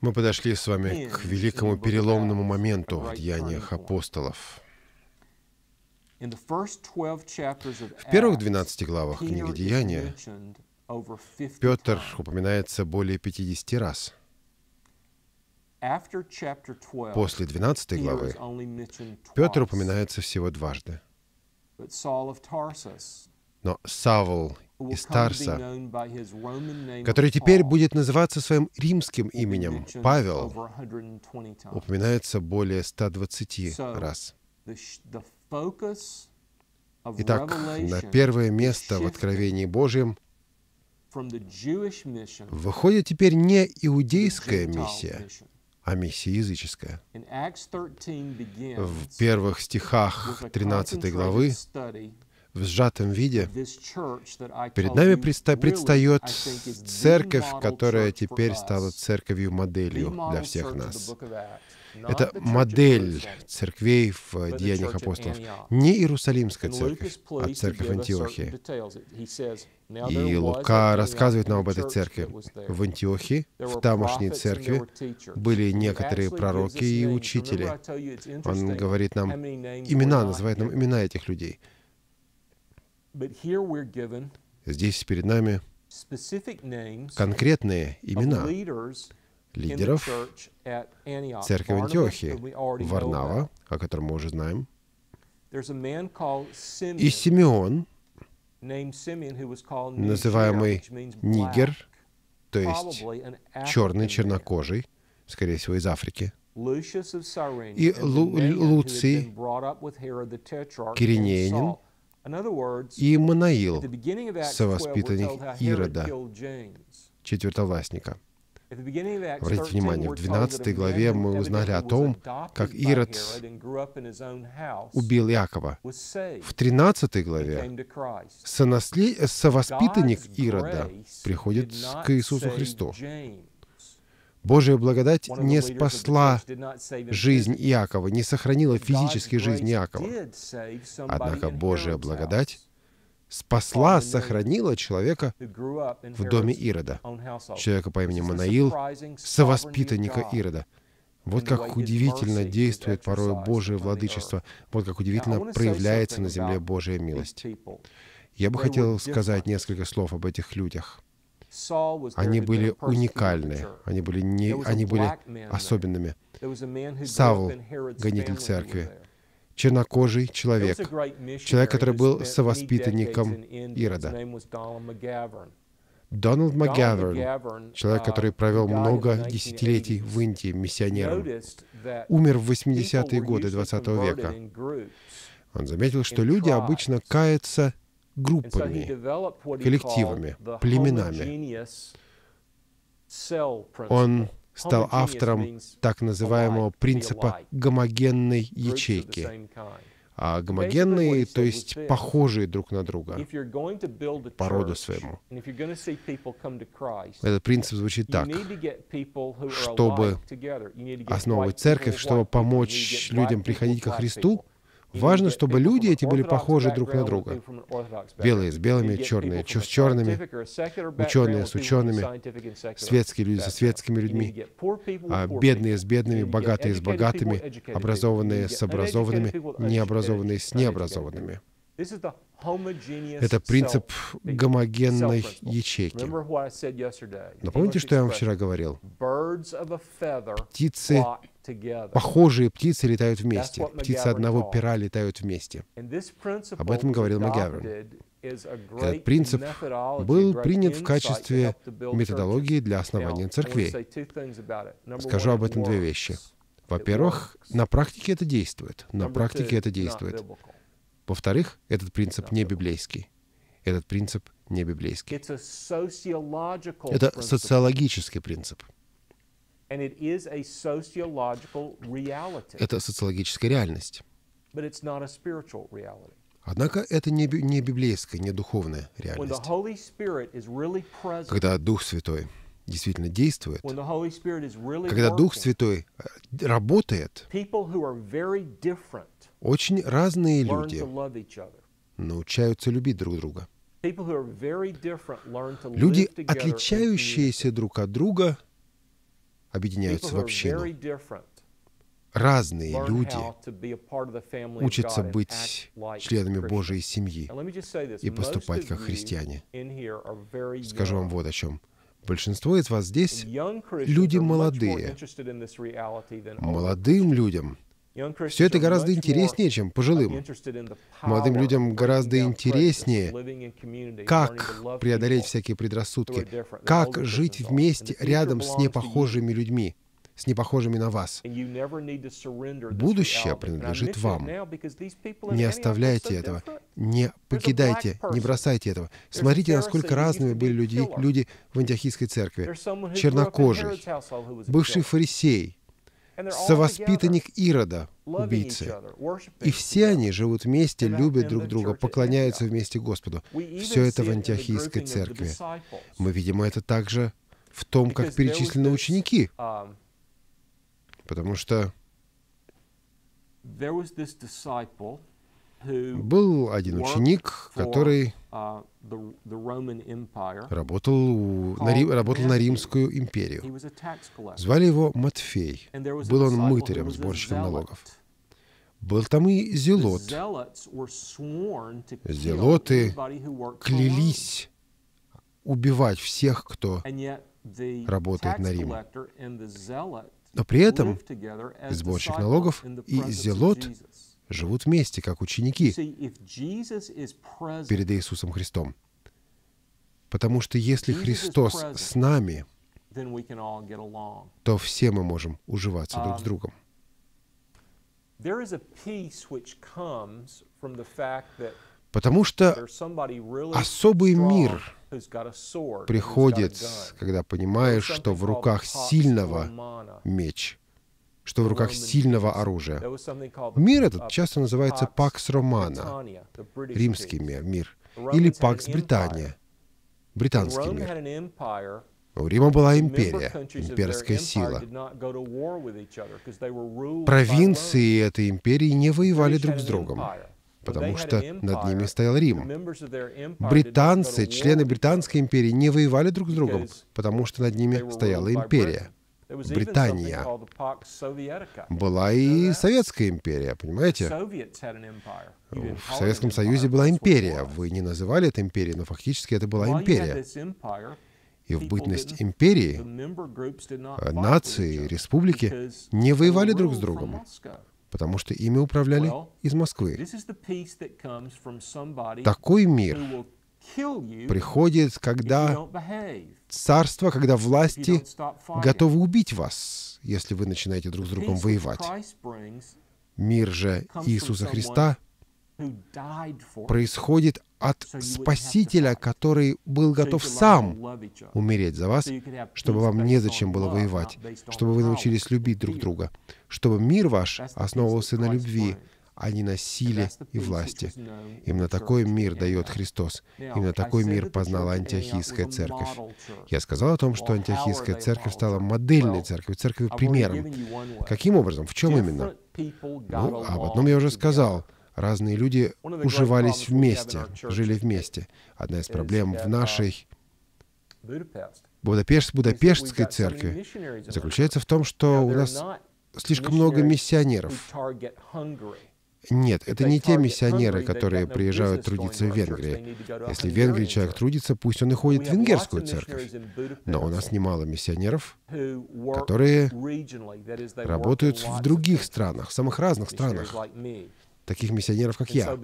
Мы подошли с вами к великому переломному моменту в Деяниях апостолов. В первых 12 главах книги Деяния Петр упоминается более 50 раз. После 12 главы Петр упоминается всего дважды. Но Савл из Тарса, который теперь будет называться своим римским именем Павел, упоминается более 120 раз. Итак, на первое место в Откровении Божьем выходит теперь не иудейская миссия, а миссия языческая. В первых стихах 13 главы в сжатом виде перед нами предстает церковь, которая теперь стала церковью-моделью для всех нас. Это модель церквей в Деяниях апостолов. Не Иерусалимская церковь, а церковь Антиохии. И Лука рассказывает нам об этой церкви. В Антиохии, в тамошней церкви, были некоторые пророки и учители. Он говорит нам имена, называет нам имена этих людей. Здесь перед нами конкретные имена лидеров церкви Антиохии, Варнава, о котором мы уже знаем, и Симеон, называемый Нигер, то есть черный, чернокожий, скорее всего, из Африки, и Лу Луций, Киринеянин, и Манаил, совоспитанник Ирода, четвертовластника. Обратите внимание, в 12 главе мы узнали о том, как Ирод убил Якова. В 13 главе сонасле... совоспитанник Ирода приходит к Иисусу Христу. Божья благодать не спасла жизнь Иакова, не сохранила физически жизнь Иакова. Однако Божья благодать спасла, сохранила человека в доме Ирода, человека по имени Манаил, совоспитанника Ирода. Вот как удивительно действует порой Божие владычество, вот как удивительно проявляется на земле Божья милость. Я бы хотел сказать несколько слов об этих людях. Они были уникальны, они были, не, они были особенными. Савл, гонитель церкви, чернокожий человек, человек, который был совоспитанником Ирода. Дональд МакГаверн, человек, который провел много десятилетий в Индии миссионером, умер в 80-е годы 20 века. Он заметил, что люди обычно каются группами, коллективами, племенами. Он стал автором так называемого принципа гомогенной ячейки. А гомогенные, то есть похожие друг на друга по роду своему. Этот принцип звучит так. Чтобы основывать церковь, чтобы помочь людям приходить ко Христу, Важно, чтобы люди эти были похожи друг на друга. Белые с белыми, черные с черными, ученые с учеными, светские люди со светскими людьми, а бедные с бедными, богатые с богатыми, образованные с образованными, необразованные с необразованными. Это принцип гомогенной ячейки. Но помните, что я вам вчера говорил? Птицы Похожие птицы летают вместе. Птицы одного пера летают вместе. Об этом говорил МcGavran. Этот принцип был принят в качестве методологии для основания церквей. Скажу об этом две вещи. Во-первых, на практике это действует. На практике это действует. Во-вторых, этот принцип не библейский. Этот принцип не библейский. Это социологический принцип. Это социологическая реальность. Однако это не, не библейская, не духовная реальность. Когда Дух Святой действительно действует, когда Дух Святой э, работает, очень разные люди научаются любить друг друга. Люди, отличающиеся друг от друга, объединяются в общину. Разные люди учатся быть членами Божьей семьи и поступать как христиане. Скажу вам вот о чем. Большинство из вас здесь люди молодые. Молодым людям. Все это гораздо интереснее, чем пожилым. Молодым людям гораздо интереснее, как преодолеть всякие предрассудки, как жить вместе рядом с непохожими людьми с непохожими на вас. Будущее принадлежит вам. Не оставляйте этого, не покидайте, не бросайте этого. Смотрите, насколько разными были люди, люди в антиохийской церкви. Чернокожий, бывший фарисей, совоспитанник Ирода, убийцы. И все они живут вместе, любят друг друга, поклоняются вместе Господу. Все это в антиохийской церкви. Мы видим это также в том, как перечислены ученики. Потому что был один ученик, который uh, работал, у, на, Рим, работал на Римскую империю. Звали его Матфей. Был он мытарем, сборщиком налогов. Был там и зелот. Зелоты клялись убивать всех, кто работает на Рим. Но при этом сборщик налогов и зелот живут вместе, как ученики перед Иисусом Христом. Потому что если Христос с нами, то все мы можем уживаться друг с um, другом. Потому что особый мир приходит, когда понимаешь, что в руках сильного меч, что в руках сильного оружия. Мир этот часто называется Пакс Романа, римский мир, мир или Пакс Британия, британский мир. У Рима была империя, имперская сила. Провинции этой империи не воевали друг с другом потому что над ними стоял Рим. Британцы, члены Британской империи, не воевали друг с другом, потому что над ними стояла империя. Британия. Была и Советская империя, понимаете? В Советском Союзе была империя. Вы не называли это империей, но фактически это была империя. И в бытность империи нации, республики не воевали друг с другом потому что ими управляли из Москвы. Такой мир приходит, когда царство, когда власти готовы убить вас, если вы начинаете друг с другом воевать. Мир же Иисуса Христа происходит от Спасителя, который был готов сам умереть за вас, чтобы вам незачем было воевать, чтобы вы научились любить друг друга, чтобы мир ваш основывался на любви, а не на силе и власти. Именно такой мир дает Христос. Именно такой мир познала Антиохийская церковь. Я сказал о том, что Антиохийская церковь стала модельной церковью, церковью примером. Каким образом? В чем именно? Ну, об одном я уже сказал. Разные люди уживались вместе, жили вместе. Одна из проблем в нашей Будапешт, Будапештской церкви заключается в том, что у нас слишком много миссионеров. Нет, это не те миссионеры, которые приезжают трудиться в Венгрии. Если в Венгрии человек трудится, пусть он и ходит в венгерскую церковь. Но у нас немало миссионеров, которые работают в других странах, в самых разных странах таких миссионеров, как я.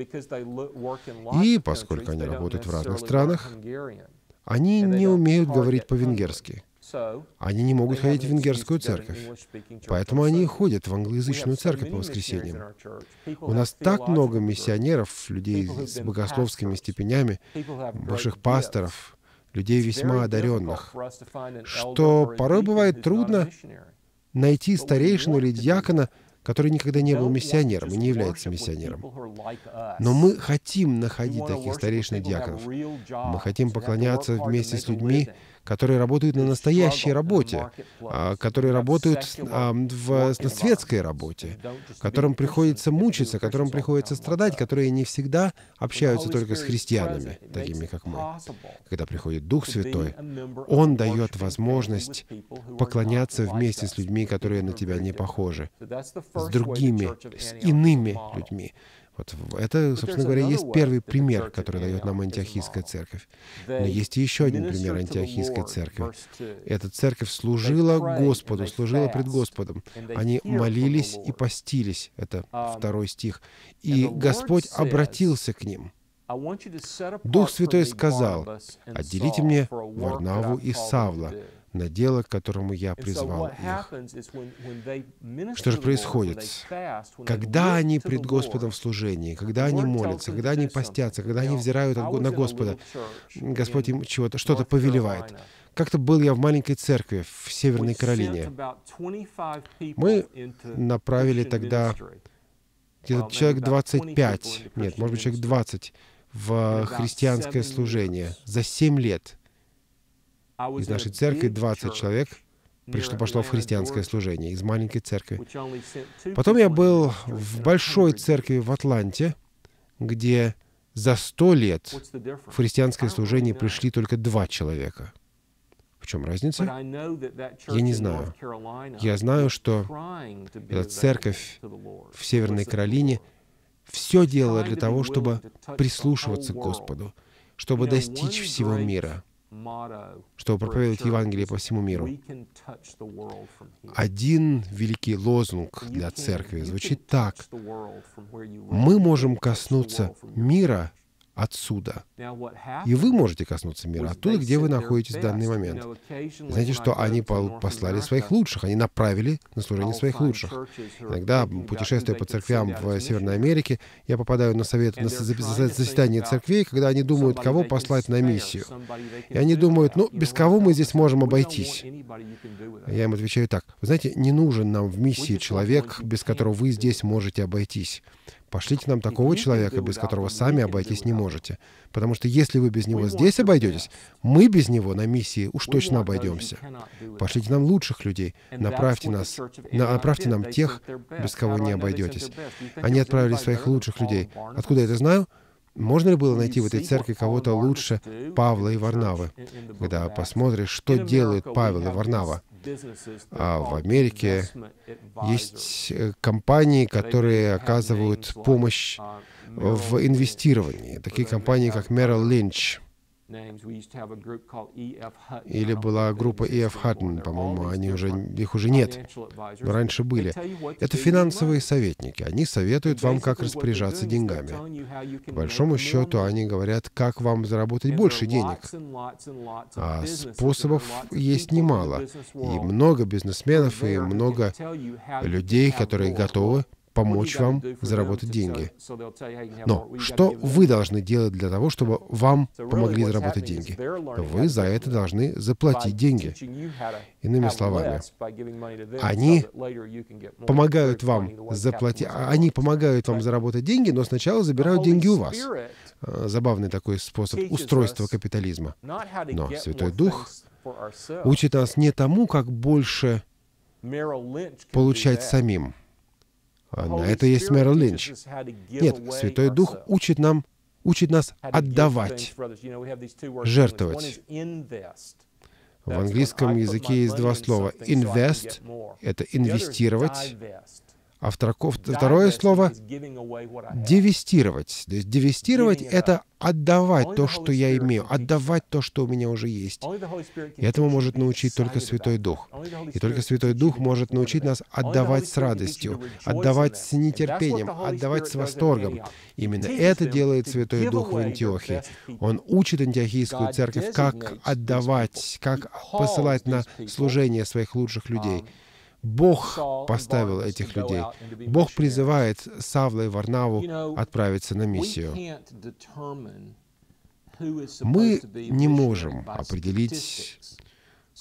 И поскольку они работают в разных странах, они не умеют говорить по-венгерски. Они не могут ходить в венгерскую церковь. Поэтому они ходят в англоязычную церковь по воскресеньям. У нас так много миссионеров, людей с богословскими степенями, бывших пасторов, людей весьма одаренных, что порой бывает трудно найти старейшину или дьякона, который никогда не был миссионером и не является миссионером. Но мы хотим находить таких старейшин и диаконов. Мы хотим поклоняться вместе с людьми, которые работают на настоящей работе, а, которые работают в, на светской работе, которым приходится мучиться, которым приходится страдать, которые не всегда общаются только с христианами, такими как мы. Когда приходит Дух Святой, Он дает возможность поклоняться вместе с людьми, которые на тебя не похожи, с другими, с иными людьми. Вот это, собственно говоря, есть первый пример, который дает нам антиохийская церковь. Но есть еще один пример антиохийской церкви. Эта церковь служила Господу, служила пред Господом. Они молились и постились. Это um, второй стих. И Господь обратился к ним. Дух Святой сказал, «Отделите мне Варнаву и Савла на дело, к которому я призвал их. Что же происходит? Когда они пред Господом в служении, когда они молятся, когда они постятся, когда они взирают на Господа, Господь им чего-то, что-то повелевает. Как-то был я в маленькой церкви в Северной Каролине. Мы направили тогда где-то человек 25, нет, может быть, человек 20 в христианское служение за 7 лет. Из нашей церкви 20 человек пришло, пошло в христианское служение из маленькой церкви. Потом я был в большой церкви в Атланте, где за сто лет в христианское служение пришли только два человека. В чем разница? Я не знаю. Я знаю, что эта церковь в Северной Каролине все делала для того, чтобы прислушиваться к Господу, чтобы достичь всего мира чтобы проповедовать Евангелие по всему миру. Один великий лозунг для церкви звучит так. Мы можем коснуться мира отсюда. И вы можете коснуться мира оттуда, где вы находитесь в данный момент. Знаете, что они послали своих лучших, они направили на служение своих лучших. Иногда, путешествуя по церквям в Северной Америке, я попадаю на совет, на заседание церквей, когда они думают, кого послать на миссию. И они думают, ну, без кого мы здесь можем обойтись? Я им отвечаю так. Вы знаете, не нужен нам в миссии человек, без которого вы здесь можете обойтись. Пошлите нам такого человека, без которого сами обойтись не можете. Потому что если вы без него здесь обойдетесь, мы без него на миссии уж точно обойдемся. Пошлите нам лучших людей, направьте нас, направьте нам тех, без кого не обойдетесь. Они отправили своих лучших людей. Откуда я это знаю? Можно ли было найти в этой церкви кого-то лучше Павла и Варнавы? Когда посмотришь, что делают Павел и Варнава, а в Америке есть э, компании, которые оказывают помощь в инвестировании. Такие компании, как Merrill Lynch — Или была группа E.F. Hutton, по-моему, они уже, их уже нет, раньше были. Это финансовые советники. Они советуют вам, как распоряжаться деньгами. По большому счету, они говорят, как вам заработать больше денег. А способов есть немало. И много бизнесменов, и много людей, которые готовы помочь вам заработать деньги. Но что вы должны делать для того, чтобы вам помогли заработать деньги? Вы за это должны заплатить деньги. Иными словами, они помогают вам заплатить, они помогают вам заработать деньги, но сначала забирают деньги у вас. А, забавный такой способ устройства капитализма. Но Святой Дух учит нас не тому, как больше получать самим, а на это есть Мэрил Линч. Нет, Святой Дух учит нам, учит нас отдавать, жертвовать. В английском языке есть два слова. Invest — это инвестировать, а второе слово — девестировать. То есть девестировать — это отдавать то, что я имею, отдавать то, что у меня уже есть. И этому может научить только Святой Дух. И только Святой Дух может научить нас отдавать с радостью, отдавать с нетерпением, отдавать с восторгом. Именно это делает Святой Дух в Антиохии. Он учит антиохийскую церковь, как отдавать, как посылать на служение своих лучших людей — Бог поставил этих людей. Бог призывает Савла и Варнаву отправиться на миссию. Мы не можем определить,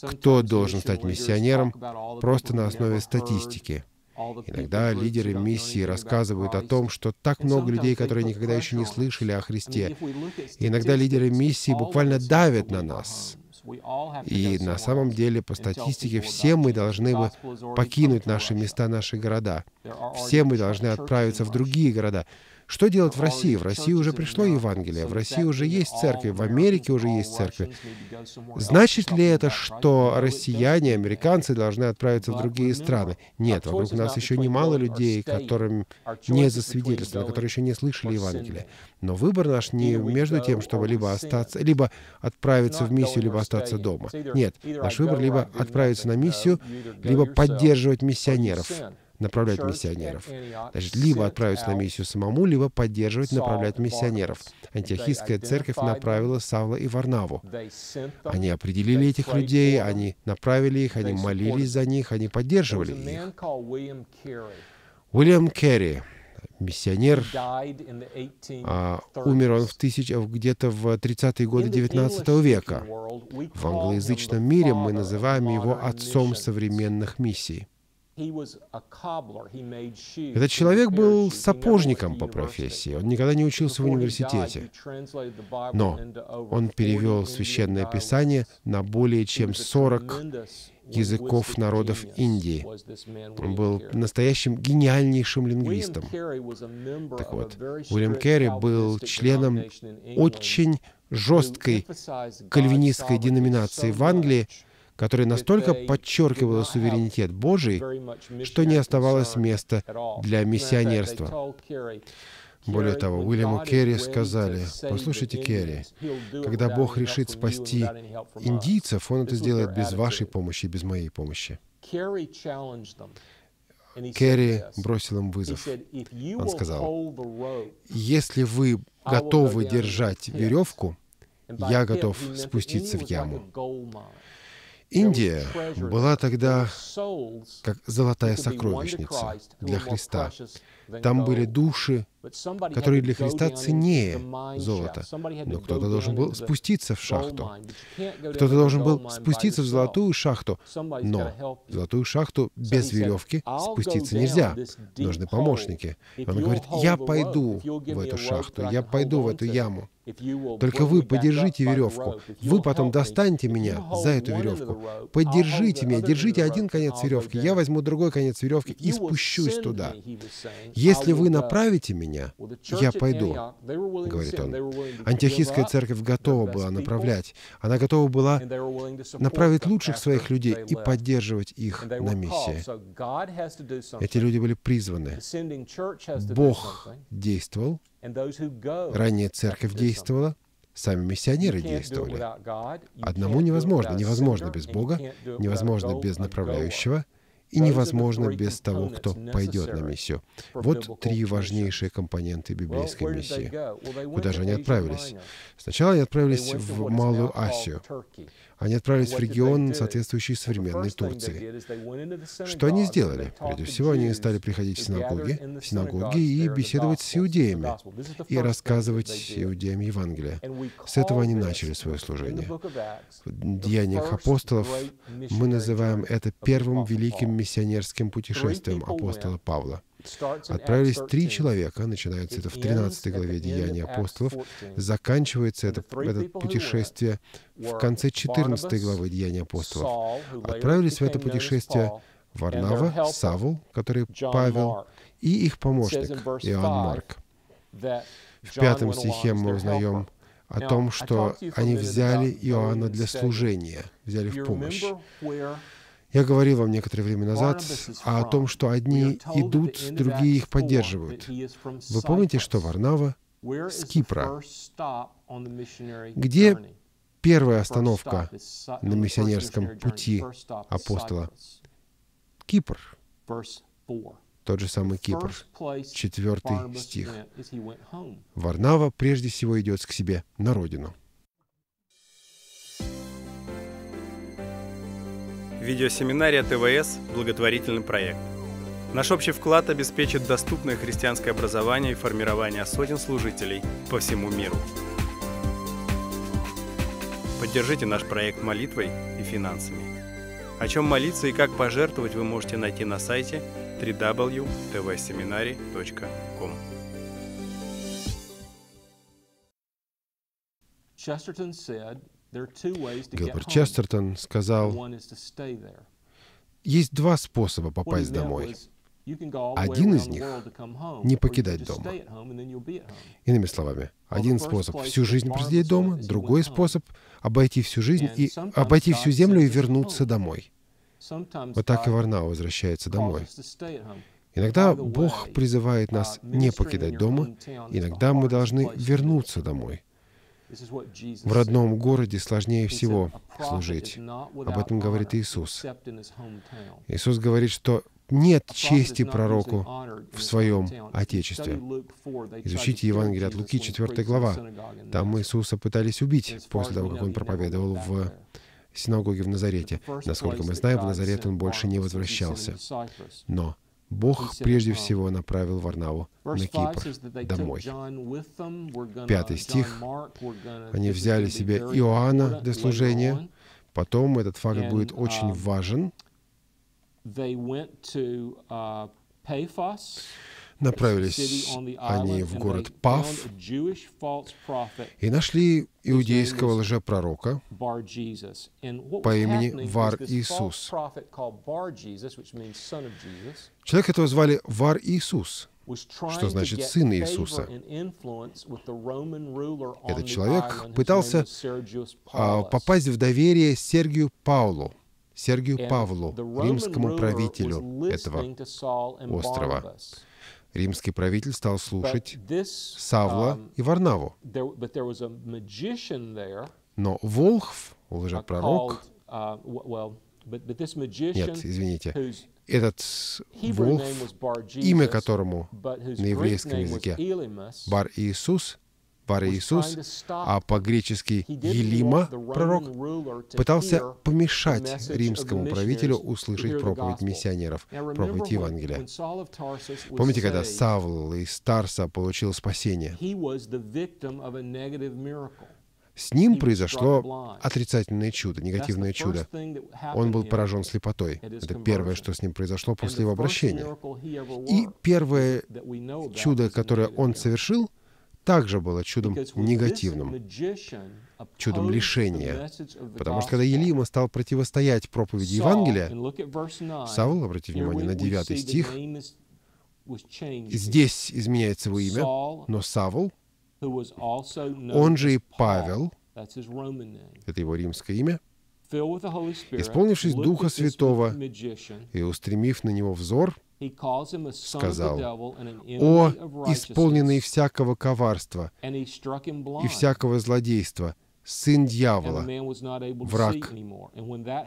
кто должен стать миссионером просто на основе статистики. Иногда лидеры миссии рассказывают о том, что так много людей, которые никогда еще не слышали о Христе. И иногда лидеры миссии буквально давят на нас, И на самом деле, по статистике, все мы должны бы покинуть наши места, наши города. Все мы должны отправиться в другие города. Что делать в России? В России уже пришло Евангелие, в России уже есть церкви, в Америке уже есть церкви. Значит ли это, что россияне, американцы должны отправиться в другие страны? Нет, вокруг нас еще немало людей, которым не засвидетельствовано, которые еще не слышали Евангелия. Но выбор наш не между тем, чтобы либо остаться, либо отправиться в миссию, либо остаться дома. Нет, наш выбор либо отправиться на миссию, либо поддерживать миссионеров направлять миссионеров. Значит, либо отправиться на миссию самому, либо поддерживать, направлять миссионеров. Антиохийская церковь направила Савла и Варнаву. Они определили этих людей, они направили их, они молились за них, они поддерживали их. Уильям Керри, миссионер, а, умер он в тысяч, где-то в 30-е годы 19 века. В англоязычном мире мы называем его отцом современных миссий. Этот человек был сапожником по профессии. Он никогда не учился в университете. Но он перевел Священное Писание на более чем 40 языков народов Индии. Он был настоящим гениальнейшим лингвистом. Так вот, Уильям Керри был членом очень жесткой кальвинистской деноминации в Англии, которая настолько подчеркивала суверенитет Божий, что не оставалось места для миссионерства. Более того, Уильяму Керри сказали, «Послушайте, Керри, когда Бог решит спасти индийцев, Он это сделает без вашей помощи без моей помощи». Керри бросил им вызов. Он сказал, «Если вы готовы держать веревку, я готов спуститься в яму». Индия была тогда как золотая сокровищница для Христа. Там были души, которые для Христа ценнее золота. Но кто-то должен был спуститься в шахту. Кто-то должен был спуститься в золотую шахту. Но в золотую шахту без веревки спуститься нельзя. Нужны помощники. Он говорит, я пойду в эту шахту, я пойду в эту яму. Только вы подержите веревку. Вы потом достанете меня за эту веревку. Подержите меня, держите один конец веревки. Я возьму другой конец веревки и спущусь туда. Если вы направите меня, я пойду, говорит он. Антиохийская церковь готова была направлять. Она готова была направить лучших своих людей и поддерживать их на миссии. Эти люди были призваны. Бог действовал, Ранее церковь действовала, сами миссионеры действовали. Одному невозможно. Невозможно без Бога, невозможно без направляющего, и невозможно без того, кто пойдет на миссию. Вот три важнейшие компоненты библейской миссии. Куда же они отправились? Сначала они отправились в Малую Асию. Они отправились в регион, соответствующий современной Турции. Что они сделали? Прежде всего, они стали приходить в синагоги, в синагоги и беседовать с иудеями, и рассказывать иудеям Евангелие. С этого они начали свое служение. В Деяниях апостолов мы называем это первым великим миссионерским путешествием апостола Павла. Отправились три человека, начинается это в 13 главе Деяний апостолов, заканчивается это, это путешествие в конце 14 главы Деяний апостолов. Отправились в это путешествие Варнава, Савл, который Павел, и их помощник Иоанн Марк. В пятом стихе мы узнаем о том, что они взяли Иоанна для служения, взяли в помощь. Я говорил вам некоторое время назад о том, что одни идут, другие их поддерживают. Вы помните, что Варнава с Кипра? Где первая остановка на миссионерском пути апостола? Кипр. Тот же самый Кипр. Четвертый стих. Варнава прежде всего идет к себе на родину. Видеосеминария ТВС – благотворительный проект. Наш общий вклад обеспечит доступное христианское образование и формирование сотен служителей по всему миру. Поддержите наш проект молитвой и финансами. О чем молиться и как пожертвовать вы можете найти на сайте www.tvseminary.com. Гилберт Честертон сказал, есть два способа попасть домой. Один из них — не покидать дом. Иными словами, один способ — всю жизнь просидеть дома, другой способ — обойти всю жизнь и обойти всю землю и вернуться домой. Вот так и Варнау возвращается домой. Иногда Бог призывает нас не покидать дома, иногда мы должны вернуться домой. В родном городе сложнее всего служить. Об этом говорит Иисус. Иисус говорит, что нет чести пророку в своем Отечестве. Изучите Евангелие от Луки, 4 глава. Там Иисуса пытались убить после того, как он проповедовал в синагоге в Назарете. Насколько мы знаем, в Назарет он больше не возвращался. Но Бог прежде всего направил Варнаву на Кипр, домой. Пятый стих. Они взяли себе Иоанна для служения. Потом этот факт будет очень важен. Направились они в город Пав и нашли иудейского лжепророка по имени Вар Иисус. Человек этого звали Вар Иисус, что значит «сын Иисуса». Этот человек пытался а, попасть в доверие Сергию Паулу, Сергию Павлу, римскому правителю этого острова. Римский правитель стал слушать Савла um, и Варнаву. Но Волхв, лжепророк, uh, нет, извините, этот Волхв, имя которому на еврейском языке Бар Иисус, Бар Иисус, а по-гречески Елима, пророк, пытался помешать римскому правителю услышать проповедь миссионеров, проповедь Евангелия. Помните, когда Савл из Тарса получил спасение? С ним произошло отрицательное чудо, негативное чудо. Он был поражен слепотой. Это первое, что с ним произошло после его обращения. И первое чудо, которое он совершил, также было чудом негативным, чудом лишения. Потому что когда Елима стал противостоять проповеди Евангелия, Савл, обратите внимание на 9 стих, здесь изменяется его имя, но Савл, он же и Павел, это его римское имя, исполнившись Духа Святого и устремив на него взор, сказал, «О, исполненный всякого коварства и всякого злодейства, сын дьявола, враг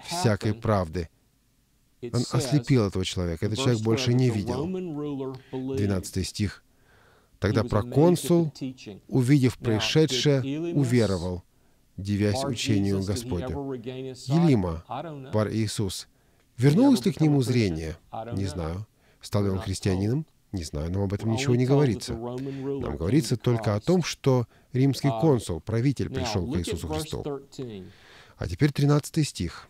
всякой правды». Он ослепил этого человека. Этот человек больше не видел. 12 стих. Тогда проконсул, увидев происшедшее, уверовал, девясь учению Господня. Елима, бар Иисус, вернулось ли к нему зрение? Не знаю. Стал ли он христианином? Не знаю, но об этом ничего не говорится. Нам говорится только о том, что римский консул, правитель пришел к Иисусу Христу. А теперь 13 стих.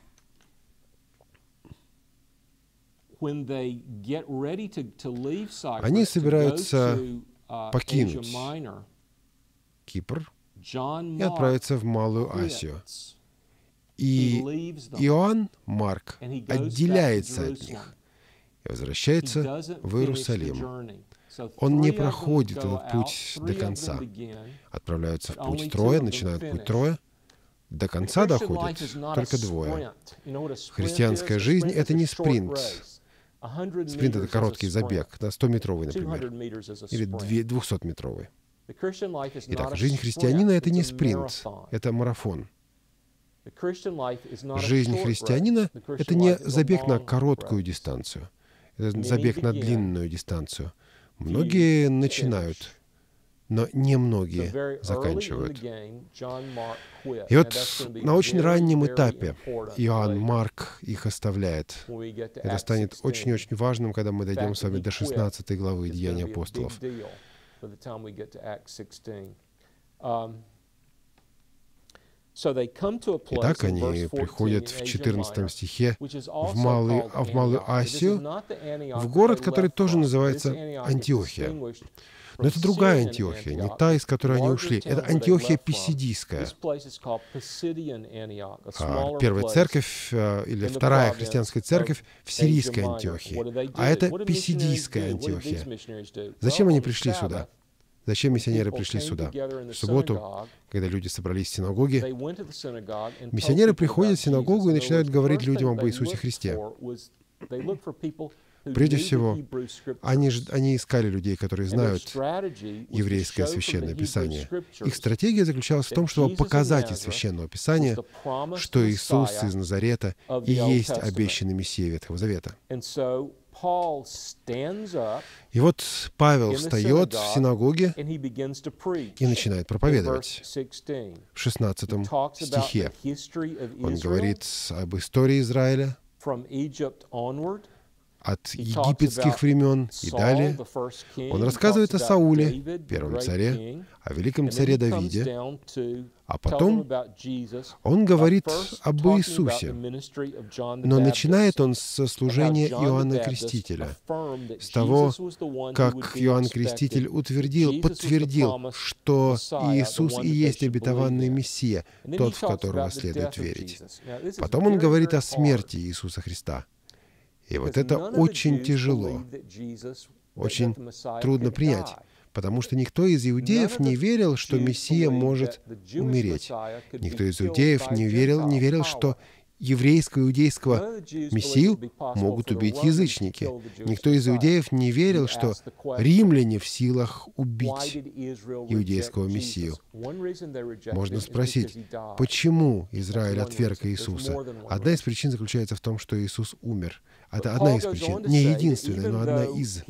Они собираются покинуть Кипр и отправиться в Малую Асию. И Иоанн Марк отделяется от них и возвращается в Иерусалим. Он не проходит этот путь до конца. Отправляются в путь трое, начинают путь трое. До конца доходят только двое. Христианская жизнь — это не спринт. Спринт — это короткий забег, на 100-метровый, например, или 200-метровый. Итак, жизнь христианина — это не спринт, это марафон. Жизнь христианина — это не забег на короткую дистанцию — это забег на длинную дистанцию. Многие начинают, но немногие заканчивают. И вот на очень раннем этапе Иоанн Марк их оставляет. Это станет очень-очень важным, когда мы дойдем с вами до 16 главы Деяния апостолов. Итак, они приходят в 14 стихе в Малую, в Малую Асию, в город, который тоже называется Антиохия. Но это другая Антиохия, не та, из которой они ушли. Это Антиохия Писидийская. А, первая церковь а, или вторая христианская церковь в сирийской Антиохии. А это Писидийская Антиохия. Зачем они пришли сюда? Зачем миссионеры пришли сюда? В субботу, когда люди собрались в синагоге, миссионеры приходят в синагогу и начинают говорить людям об Иисусе Христе. Прежде всего, они, они искали людей, которые знают еврейское священное писание. Их стратегия заключалась в том, чтобы показать из священного писания, что Иисус из Назарета и есть обещанный Мессия Ветхого Завета. И вот Павел встает в синагоге и начинает проповедовать. В 16 стихе он говорит об истории Израиля, от египетских времен и далее. Он рассказывает о Сауле, первом царе, о великом царе Давиде, а потом он говорит об Иисусе. Но начинает он со служения Иоанна Крестителя, с того, как Иоанн Креститель утвердил, подтвердил, что Иисус и есть обетованный Мессия, тот, в которого следует верить. Потом он говорит о смерти Иисуса Христа. И вот это очень тяжело, очень трудно принять, потому что никто из иудеев не верил, что Мессия может умереть. Никто из иудеев не верил, не верил, что еврейского иудейского Мессию могут убить язычники. Никто из иудеев не верил, что римляне в силах убить иудейского Мессию. Можно спросить, почему Израиль отверг Иисуса? Одна из причин заключается в том, что Иисус умер. Это одна из причин, не единственная, но одна из.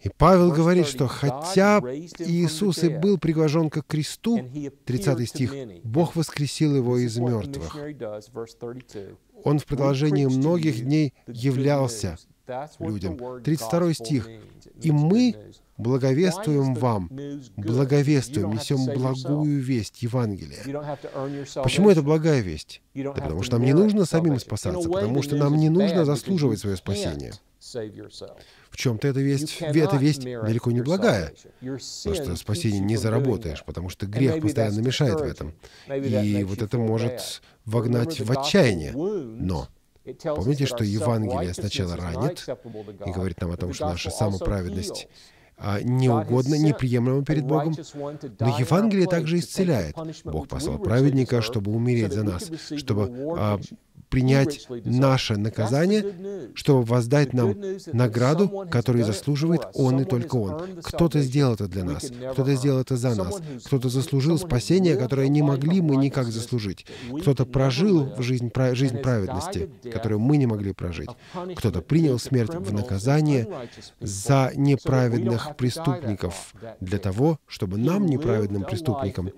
И Павел говорит, что хотя Иисус и был приглашен к кресту, 30 стих, Бог воскресил его из мертвых. Он в продолжении многих дней являлся людям. 32 стих. «И мы благовествуем вам, благовествуем, несем благую весть, Евангелие». Почему это благая весть? Да потому что нам не нужно самим спасаться, потому что нам не нужно заслуживать свое спасение. В чем-то эта весть, эта весть далеко не благая, потому что спасение не заработаешь, потому что грех постоянно мешает в этом. И вот это может вогнать в отчаяние. Но помните, что Евангелие сначала ранит и говорит нам о том, что наша самоправедность а, неугодно, неприемлемо перед Богом. Но Евангелие также исцеляет. Бог послал праведника, чтобы умереть за нас, чтобы а, принять наше наказание, чтобы воздать нам награду, которую заслуживает Он и только Он. Кто-то сделал это для нас, кто-то сделал это за нас, кто-то заслужил спасение, которое не могли мы никак заслужить. Кто-то прожил жизнь, жизнь праведности, которую мы не могли прожить. Кто-то принял смерть в наказание за неправедных преступников для того, чтобы нам, неправедным преступникам,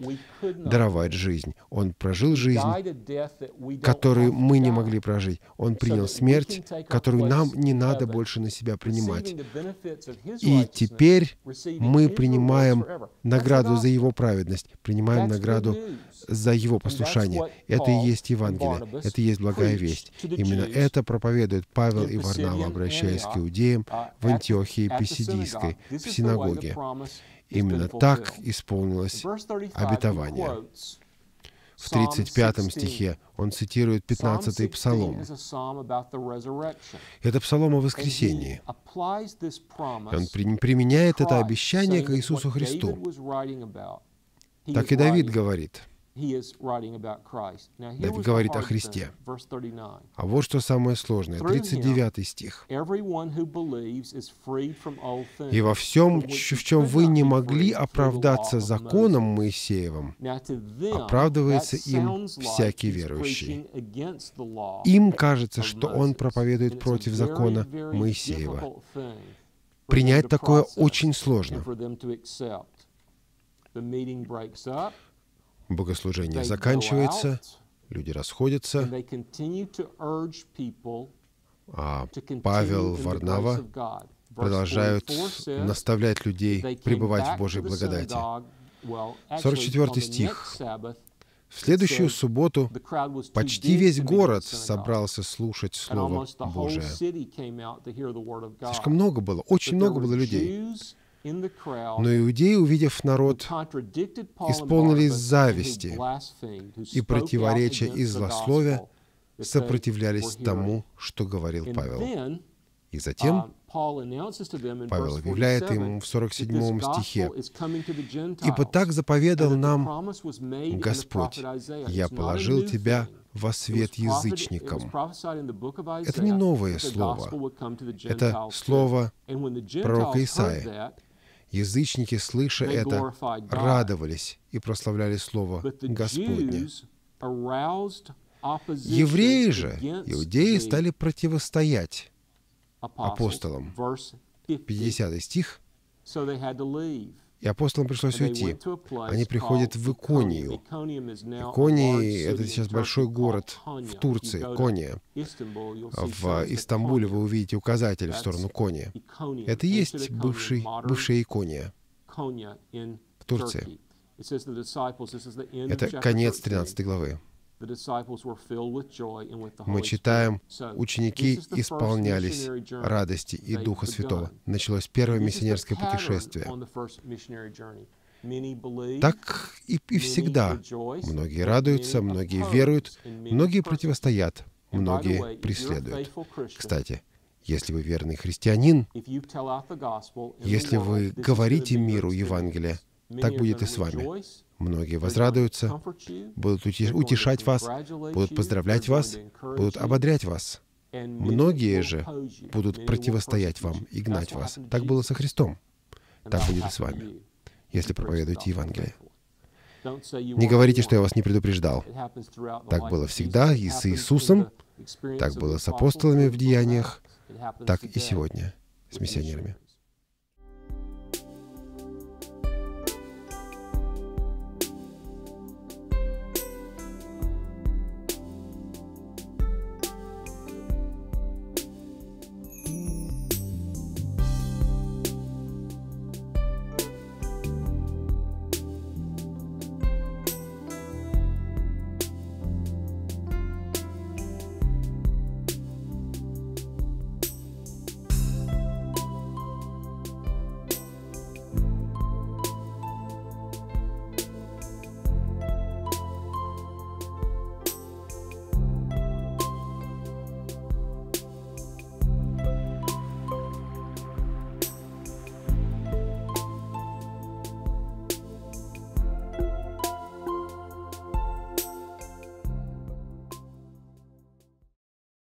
даровать жизнь. Он прожил жизнь, которую мы не могли прожить. Он принял смерть, которую нам не надо больше на себя принимать. И теперь мы принимаем награду за Его праведность, принимаем награду за Его послушание. Это и есть Евангелие, это и есть благая весть. Именно это проповедует Павел и Варнава, обращаясь к иудеям в Антиохии Писидийской, в синагоге. Именно так исполнилось обетование. В 35 стихе он цитирует 15-й псалом. Это псалом о воскресении. Он применяет это обещание к Иисусу Христу. Так и Давид говорит, Давид говорит о Христе. А вот что самое сложное. 39 стих. «И во всем, в чем вы не могли оправдаться законом Моисеевым, оправдывается им всякий верующий». Им кажется, что он проповедует против закона Моисеева. Принять такое очень сложно. Богослужение заканчивается, люди расходятся, а Павел, Варнава продолжают наставлять людей пребывать в Божьей благодати. 44 стих. В следующую субботу почти весь город собрался слушать Слово Божие. Слишком много было, очень много было людей. Но иудеи, увидев народ, исполнились зависти и противоречия и злословия, сопротивлялись тому, что говорил Павел. И затем Павел объявляет им в 47 стихе, «Ибо так заповедал нам Господь, «Я положил тебя во свет язычникам». Это не новое слово, это слово пророка Исаия. Язычники, слыша это, радовались и прославляли Слово Господне. Евреи же, иудеи, стали противостоять апостолам. 50 стих. И апостолам пришлось уйти. Они приходят в Иконию. Икония — это сейчас большой город в Турции, Кония. В Истамбуле вы увидите указатель в сторону Кония. Это и есть бывший, бывшая Икония в Турции. Это конец 13 главы. Мы читаем, ученики исполнялись радости и Духа Святого. Началось первое миссионерское путешествие. Так и, и всегда. Многие радуются, многие веруют, многие противостоят, многие преследуют. Кстати, если вы верный христианин, если вы говорите миру Евангелие, так будет и с вами. Многие возрадуются, будут утешать вас, будут поздравлять вас, будут ободрять вас. Многие же будут противостоять вам и гнать вас. Так было со Христом. Так будет и с вами, если проповедуете Евангелие. Не говорите, что я вас не предупреждал. Так было всегда и с Иисусом, так было с апостолами в деяниях, так и сегодня с миссионерами.